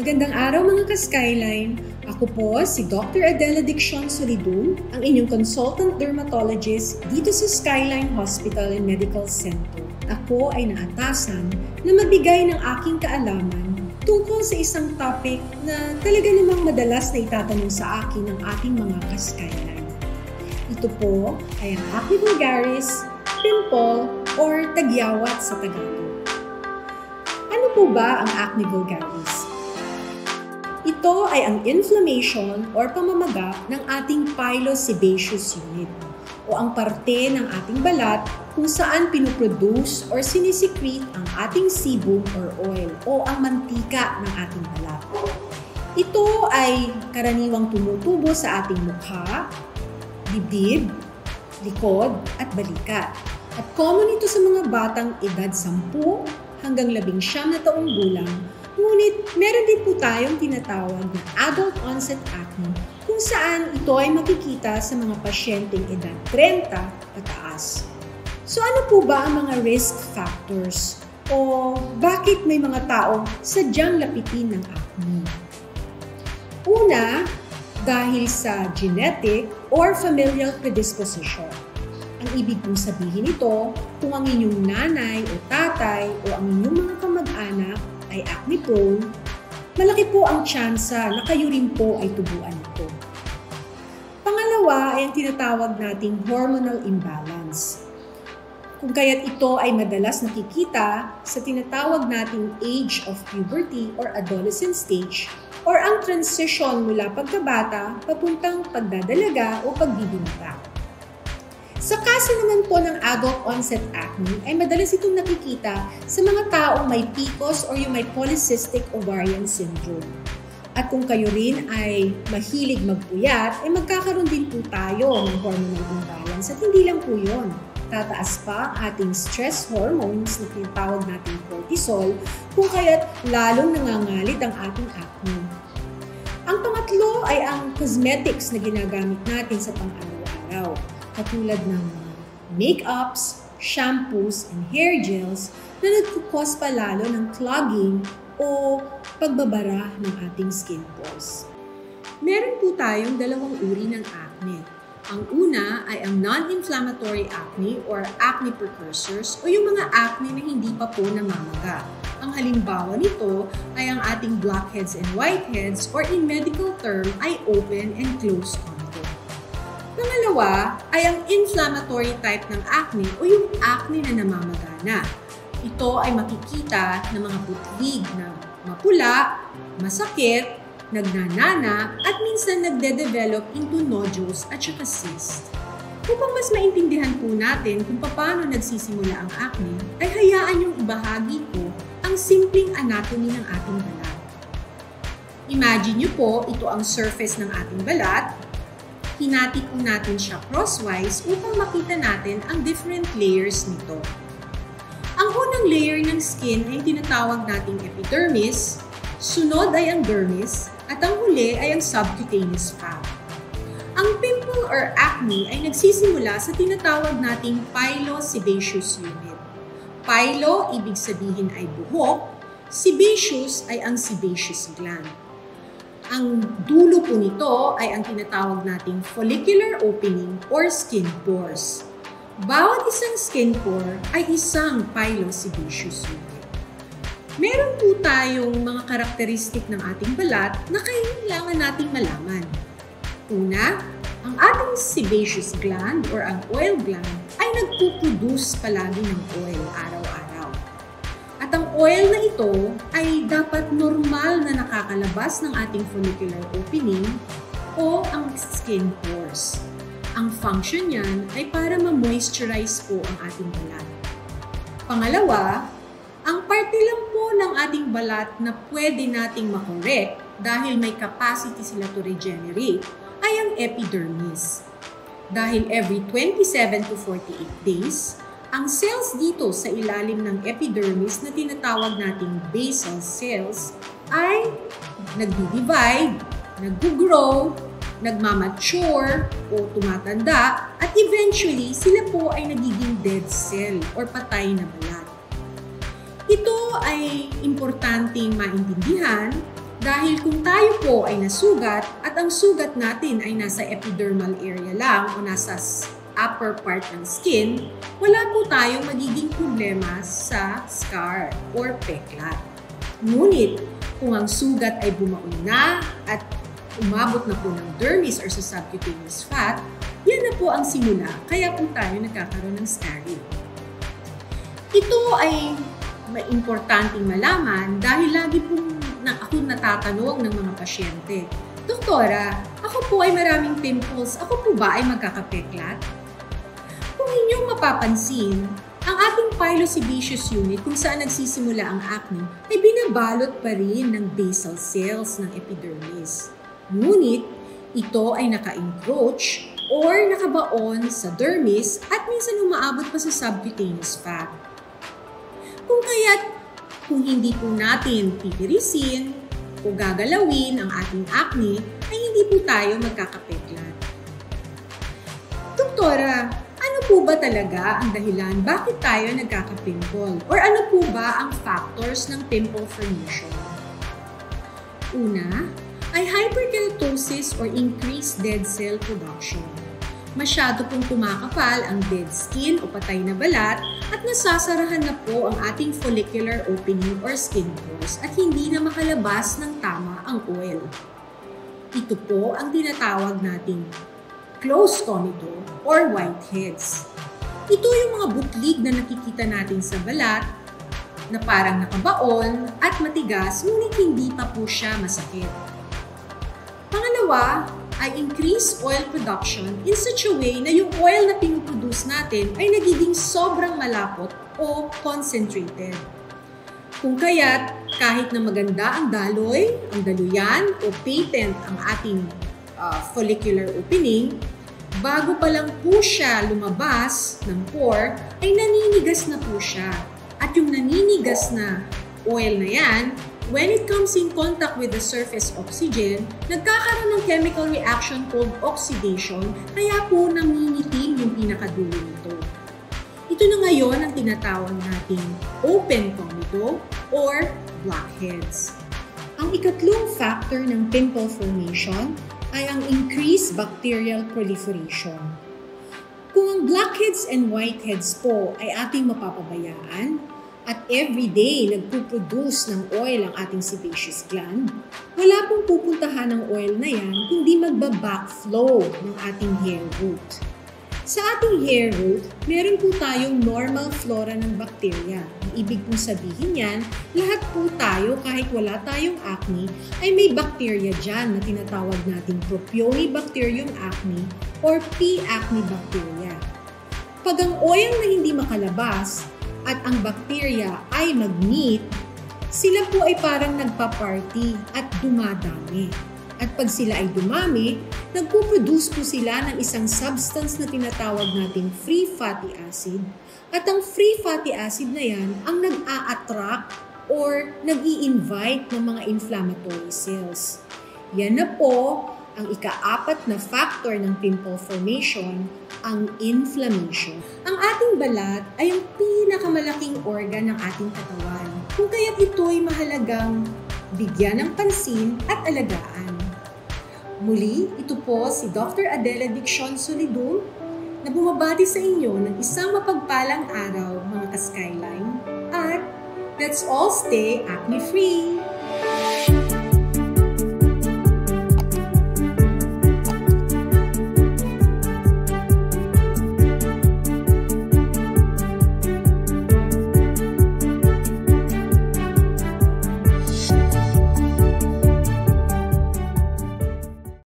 Magandang araw mga ka-Skyline! Ako po si Dr. Adela Diccion Solidum, ang inyong consultant dermatologist dito sa Skyline Hospital and Medical Center. Ako ay naatasan na magbigay ng aking kaalaman tungkol sa isang topic na talaga namang madalas na itatanong sa akin ng ating mga ka-Skyline. Ito po ay ang acne vulgaris, pimple, or tagyawat sa Tagalog. Ano po ba ang acne vulgaris? Ito ay ang inflammation or pamamaga ng ating pilosebaceous unit o ang parte ng ating balat kung saan pinoproduce or sinisecrete ang ating sebum or oil o ang mantika ng ating balat. Ito ay karaniwang tumutubo sa ating mukha, dibdib, likod at balikat. At common ito sa mga batang edad 10 hanggang 11 na taong gulang Ngunit meron din po tayong tinatawag na adult onset acne kung saan ito ay makikita sa mga pasyenteng edad 30 pataas. So ano po ba ang mga risk factors o bakit may mga taong sadyang lapitin ng acne? Una, dahil sa genetic or familial predisposition. Ang ibig kong sabihin nito, kung ang inyong nanay o tatay o ang inyong mga kamag-anak ay acne prone, malaki po ang tsansa na kayo rin po ay tubuan nito. Pangalawa ay ang tinatawag nating hormonal imbalance. Kung kaya't ito ay madalas nakikita sa tinatawag nating age of puberty or adolescent stage or ang transition mula pagkabata papuntang pagdadalaga o pagbibinata. Sa kaso naman po ng adult onset acne, ay madalas itong nakikita sa mga taong may PCOS or yung may polycystic ovarian syndrome. At kung kayo rin ay mahilig magpuyat, ay magkakaroon din po tayo ng hormonal imbalance. At hindi lang po yun. Tataas pa ating stress hormones na tinatawag natin cortisol, kung kaya't lalong nangangalit ang ating acne. Ang pangatlo ay ang cosmetics na ginagamit natin sa pang-araw-araw katulad ng makeups, shampoos, and hair gels na nagkukos pa lalo ng clogging o pagbabara ng ating skin pores. Meron po tayong dalawang uri ng acne. Ang una ay ang non-inflammatory acne or acne precursors o yung mga acne na hindi pa po namamaga. Ang halimbawa nito ay ang ating blackheads and whiteheads or in medical term ay open and closed Pangalawa ay ang inflammatory type ng acne o yung acne na namamagana. Ito ay makikita ng mga butlig na mapula, masakit, nagnanana, at minsan nagde-develop into nodules at saka cyst. Upang mas maintindihan po natin kung paano nagsisimula ang acne, ay hayaan yung ibahagi ko ang simpleng anatomy ng ating balat. Imagine nyo po, ito ang surface ng ating balat hinati po natin siya crosswise upang makita natin ang different layers nito. Ang unang layer ng skin ay tinatawag nating epidermis, sunod ay ang dermis, at ang huli ay ang subcutaneous fat. Ang pimple or acne ay nagsisimula sa tinatawag nating pilosebaceous unit. Pilo, ibig sabihin ay buhok, sebaceous ay ang sebaceous gland. Ang dulo po nito ay ang tinatawag nating follicular opening or skin pores. Bawat isang skin pore ay isang pilosebaceous unit. Meron po tayong mga karakteristik ng ating balat na kailangan nating malaman. Una, ang ating sebaceous gland or ang oil gland ay nagpuproduce palagi ng oil araw-araw ang oil na ito ay dapat normal na nakakalabas ng ating follicular opening o ang skin pores. Ang function niyan ay para ma-moisturize po ang ating balat. Pangalawa, ang parte lang po ng ating balat na pwede nating makorek dahil may capacity sila to regenerate ay ang epidermis. Dahil every 27 to 48 days, Ang cells dito sa ilalim ng epidermis na tinatawag nating basal cells ay nagdi-divide, nag-grow, nagmamature o tumatanda at eventually sila po ay nagiging dead cell or patay na balat. Ito ay importanteng maintindihan dahil kung tayo po ay nasugat at ang sugat natin ay nasa epidermal area lang o nasa upper part ng skin, wala po tayong magiging problema sa scar or peklat. Ngunit, kung ang sugat ay bumaon na at umabot na po ng dermis or sa subcutaneous fat, yan na po ang simula kaya po tayo nagkakaroon ng scarring. Ito ay importanteng malaman dahil lagi po na ako natatanong ng mga pasyente, Doktora, ako po ay maraming pimples. Ako po ba ay magkakapeklat? Mapapansin, ang ating pilosebaceous unit kung saan nagsisimula ang acne ay binabalot pa rin ng basal cells ng epidermis. Ngunit, ito ay naka-encroach or nakabaon sa dermis at minsan umaabot pa sa subcutaneous fat. Kung kaya't kung hindi po natin titirisin o gagalawin ang ating acne, ay hindi po tayo magkakapeklat. Doktora, po ba talaga ang dahilan bakit tayo nagkaka-pimple? Or ano po ba ang factors ng pimple formation? Una, ay hyperkeratosis or increased dead cell production. Masyado pong kumakapal ang dead skin o patay na balat at nasasarahan na po ang ating follicular opening or skin pores at hindi na makalabas ng tama ang oil. Ito po ang tinatawag nating closed conito or whiteheads. Ito yung mga butlig na nakikita natin sa balat na parang nakabaon at matigas ngunit hindi pa po siya masakit. Pangalawa ay increased oil production in such a way na yung oil na pinuproduce natin ay nagiging sobrang malapot o concentrated. Kung kaya't kahit na maganda ang daloy, ang daluyan o patent ang ating uh, follicular opening, bago pa lang po siya lumabas ng pore, ay naninigas na po siya. At yung naninigas na oil na yan, when it comes in contact with the surface oxygen, nagkakaroon ng chemical reaction called oxidation, kaya po nangingitim yung pinakadulo nito. Ito na ngayon ang tinatawag nating open comito or blackheads. Ang ikatlong factor ng pimple formation ay ang increased bacterial proliferation. Kung ang blackheads and whiteheads po ay ating mapapabayaan at everyday nagpuproduce ng oil ang ating sebaceous gland, wala pong pupuntahan ng oil na yan kundi magba-backflow ng ating hair root. Sa ating hair root, meron po tayong normal flora ng bakterya. Ibig pong sabihin yan, lahat po tayo, kahit wala tayong acne, ay may bakterya dyan na tinatawag nating Propionibacterium acne or P. acne bacteria. Pag ang oil na hindi makalabas at ang bakterya ay mag-meet, sila po ay parang nagpa-party at dumadami. At pag sila ay dumami, nagpo-produce po sila ng isang substance na tinatawag nating free fatty acid. At ang free fatty acid na yan ang nag-a-attract or nag invite ng mga inflammatory cells. Yan na po ang ikaapat na factor ng pimple formation, ang inflammation. Ang ating balat ay ang pinakamalaking organ ng ating katawan. Kung kaya't ito ay mahalagang bigyan ng pansin at alagaan. Muli, ito po si Dr. Adela Diccion Solidum na bumabati sa inyo ng isang mapagpalang araw mga ka-skyline at let's all stay acne-free!